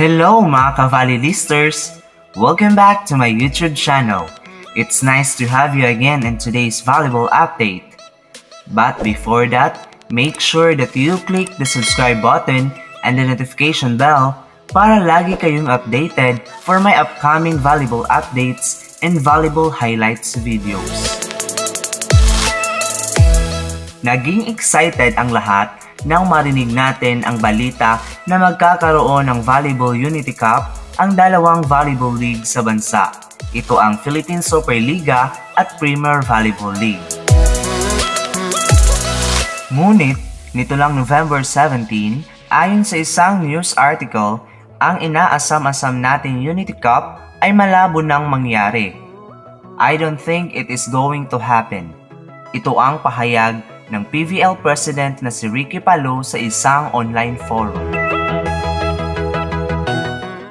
Hello mga Cavalilisters! Welcome back to my YouTube channel. It's nice to have you again in today's valuable update. But before that, make sure that you click the subscribe button and the notification bell para lagi kayong updated for my upcoming valuable updates and valuable highlights videos. Naging excited ang lahat nang marinig natin ang balita na magkakaroon ng Volleyball Unity Cup ang dalawang volleyball league sa bansa. Ito ang Philippine Superliga at Premier Volleyball League. Ngunit, nito lang November 17, ayon sa isang news article, ang inaasam-asam nating Unity Cup ay malabo nang mangyari. I don't think it is going to happen. Ito ang pahayag ng PVL President na si Ricky Palo sa isang online forum.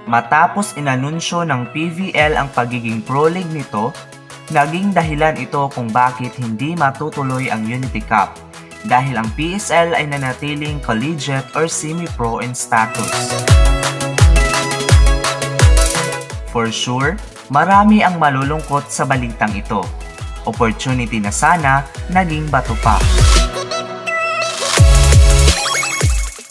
Matapos inanunsyo ng PVL ang pagiging pro league nito, naging dahilan ito kung bakit hindi matutuloy ang Unity Cup dahil ang PSL ay nanatiling collegiate or semi-pro in status. For sure, marami ang malulungkot sa balitang ito opportunity na sana naging bato pa.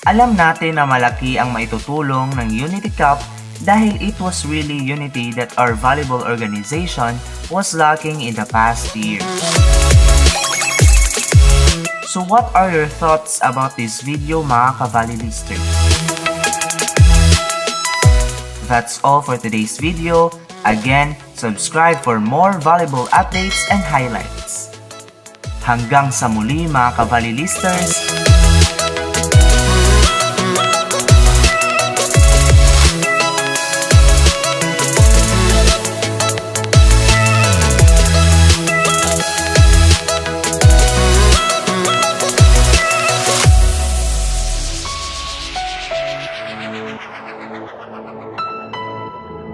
Alam natin na malaki ang maitutulong ng Unity Cup dahil it was really unity that our volleyball organization was lacking in the past years. So what are your thoughts about this video mga kavalilisters? That's all for today's video. Again, subscribe for more volleyball updates and highlights. Hanggang sa muli mga kavalilisters,